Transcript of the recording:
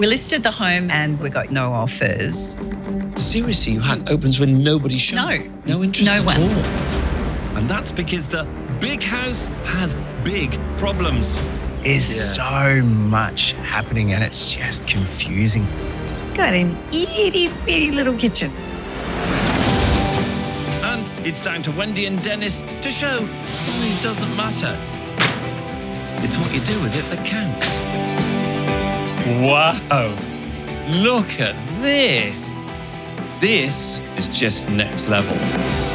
We listed the home and we got no offers. Seriously, your hat opens when nobody's shown. No. No interest No at one. all. And that's because the big house has big problems. There's so much happening and it's just confusing. Got an itty bitty little kitchen. And it's down to Wendy and Dennis to show size doesn't matter. It's what you do with it that counts. Wow. Look at this. This is just next level.